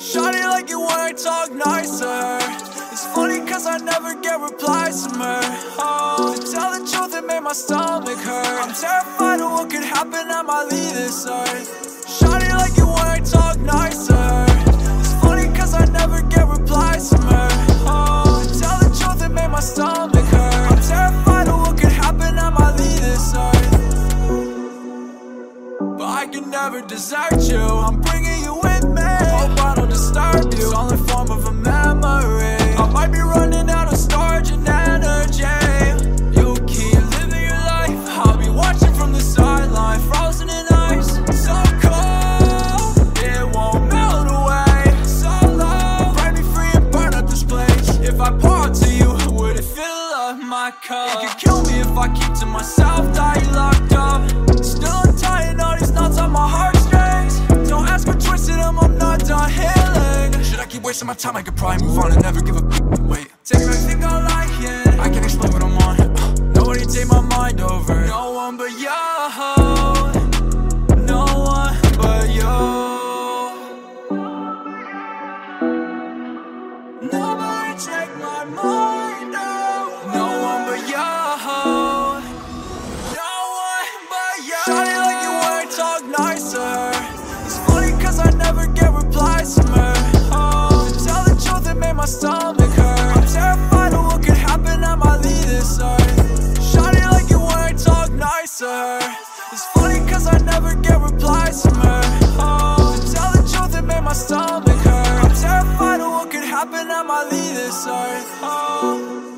Shawty like you wanna talk nicer. It's funny cause I never get replies from her. Oh, to tell the truth it made my stomach hurt. I can never desert you. I'm bringing you with me. Hope I don't disturb you. It's all in form of a memory. I might be running out of storage and energy. You keep living your life. I'll be watching from the sideline. Frozen in ice. So cold. It won't melt away. So low Break me free and burn up this place. If I pour to you Would it fill up my cup? It could kill me if I keep to myself Die locked up wasting my time? I could probably move on and never give a Wait, take everything I like it I can't explain what I'm on. Uh, Nobody take my mind over. No one but you No one but you Nobody take my mind over. No one but you no one but you Shawty like you I'm terrified of what could happen, I leave this earth like you talk nicer It's funny cause I never get replies from her. Oh, to tell the truth it made my stomach hurt. I'm terrified of what could happen, I might leave this earth. Oh